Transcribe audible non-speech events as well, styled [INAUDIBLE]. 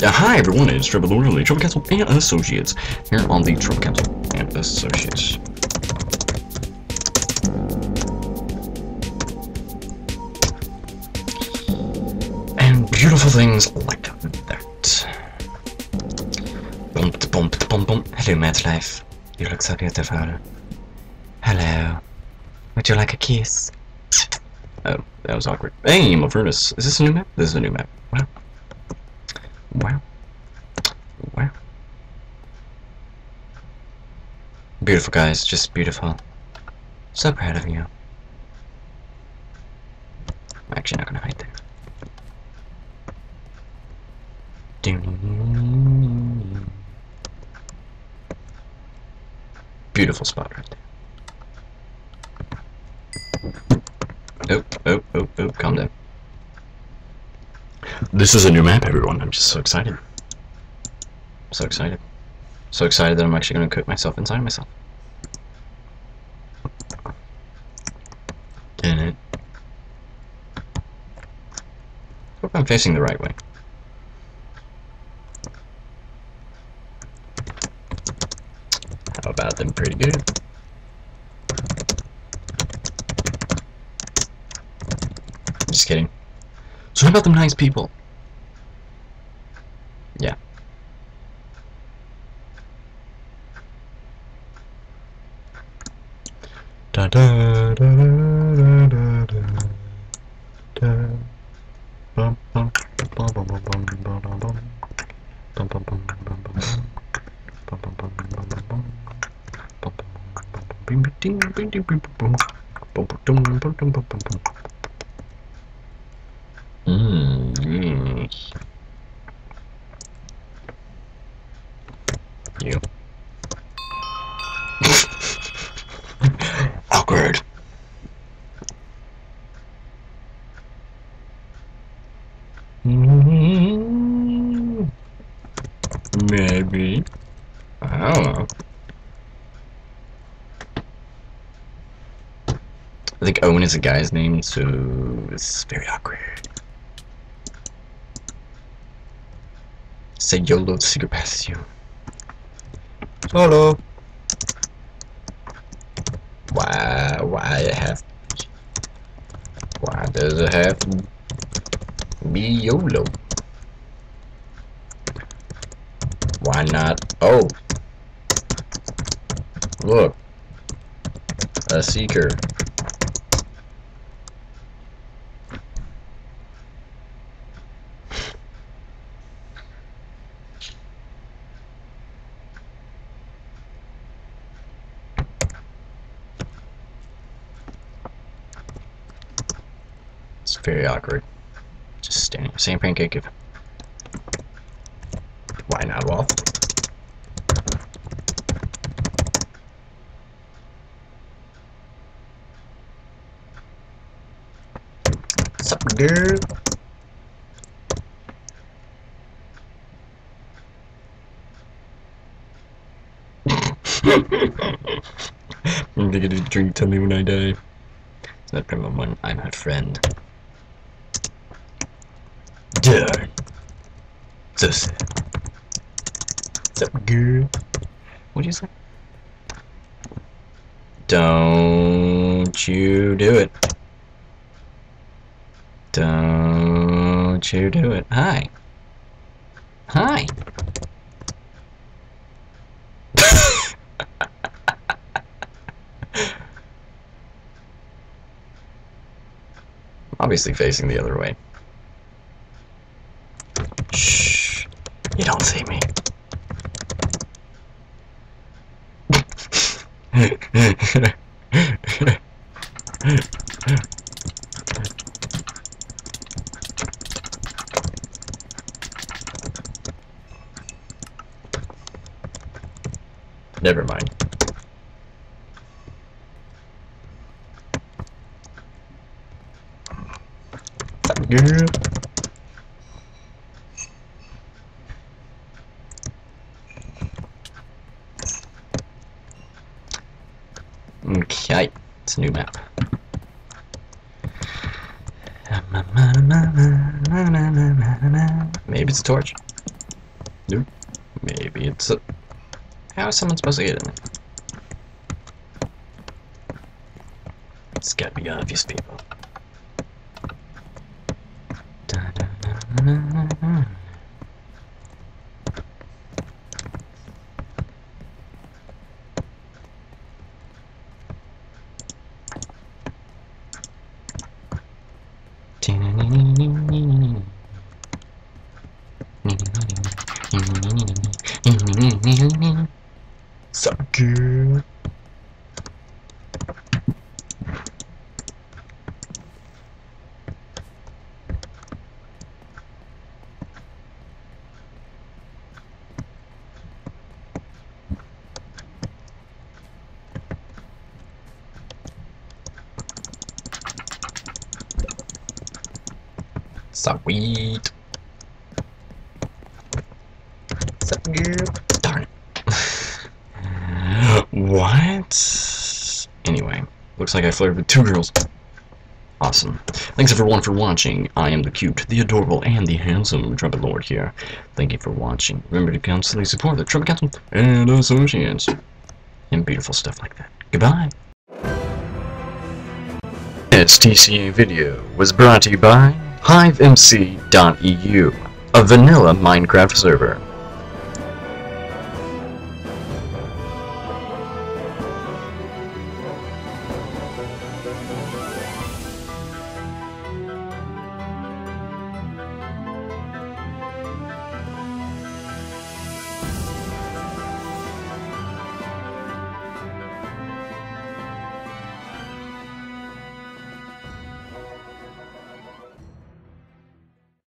Uh, hi everyone, it's Trevor Loreley, Trumpet Council and Associates, here on the Trumpet Council and Associates. And beautiful things like that. Bump, bump, bump, bump. Hello, Matt Life. You look so beautiful. Hello. Would you like a kiss? Oh, that was awkward. Hey, furnace. Is this a new map? This is a new map. Wow. Wow. Wow. Beautiful guys, just beautiful. So proud of you. I'm actually not gonna hide there. Beautiful spot right there. Oh, oh, oh, oh, calm down. This is a new map, everyone. I'm just so excited. So excited. So excited that I'm actually going to cook myself inside myself. In it. Hope I'm facing the right way. How about them pretty good? Just kidding. So what about them nice people? Yeah. Da da da da da da da. Bum bum bum bum bum bum bum bum bum. Bum bum bum bum bum bum bum. Bum bum bum bum bum bum bum bum. Bum bum dum bum dum bum bum bum. Mmm, yes. You. [LAUGHS] Awkward. Mm, Maybe. I don't know. I think Owen is a guy's name, so it's very awkward. Say YOLO to secret passes you. Solo. Why? Why it have? Why does it have to be YOLO? Why not? Oh, look, a seeker. Very awkward. Just standing. Same pancake if. Why not waffle? What's up, girl? I'm gonna get a drink. Tell me when I die. It's not one. I'm her friend. Sad. What's up, girl? What'd you say? Don't you do it. Don't you do it. Hi. Hi. [LAUGHS] Obviously facing the other way. You don't see me. Never mind. Girl. New map. Maybe it's a torch. Nope. Maybe it's a... How is someone supposed to get in it? It's gotta be obvious, people. Da-da-da-da-da. Good. Sweet. Sweet. Darn it. what? Anyway, looks like I flirted with two girls. Awesome. Thanks everyone for watching. I am the cute, the adorable, and the handsome Trumpet Lord here. Thank you for watching. Remember to constantly support the Trumpet Council and associates. And beautiful stuff like that. Goodbye. This TCA video was brought to you by HiveMC.eu, a vanilla Minecraft server.